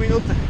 minutos.